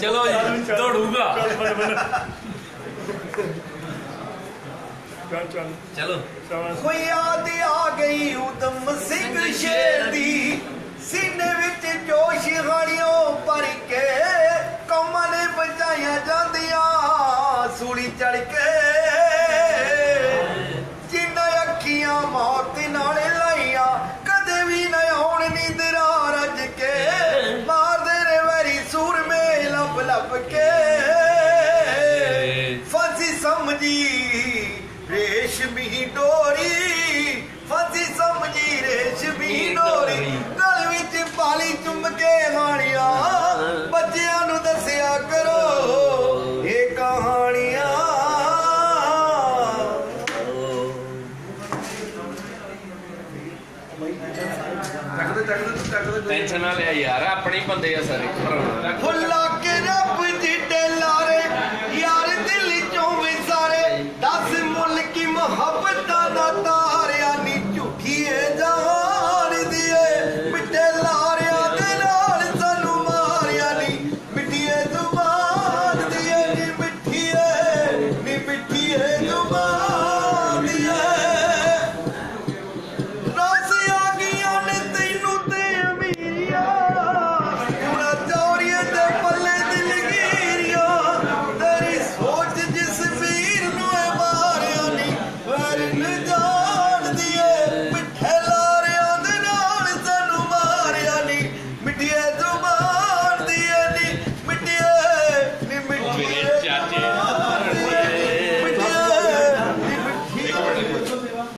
ਚਲੋ ਜੀ ਦੌੜੂਗਾ। ਚੱਲ। ਚੱਲ ਚਲੋ ਸ਼ਾਬਾਸ਼ ਕੋਈ ਯਾਦ ਆ ਗਈ ਉਦਮ ਸਿੰਘ ਸ਼ੇਰ ਦੀ। ਸੀਨੇ ਵਿੱਚ ਜੋਸ਼ ਹਾਣਿਓ ਭਰ ਕੇ ਕੌਮਾਂ ਨੇ ਬਚਾਈਆਂ ਜਾਂਦੀਆਂ। ਸੂਲੀ ਚੜ ਕੇ ਸਮਝੀ ਰੇਸ਼ਮੀ ਡੋਰੀ ਫਸੀ ਸਮਝੀ ਰੇਸ਼ਮੀ ਡੋਰੀ। ਗਲ ਵਿੱਚ ਪਾਲੀ ਚੁੰਮ ਕੇ ਹਾਣੀਆਂ ਬੱਚਿਆਂ ਨੂੰ ਦੱਸਿਆ ਕਰੋ ਇਹ ਕਹਾਣੀਆਂ। ਟੈਨਸ਼ਨ ਨਾ ਲਿਆ ਯਾਰ ਆਪਣੇ ਹੀ ਬੰਦੇ ਆ ਸਾਰੇ। ਫੁੱਲਾ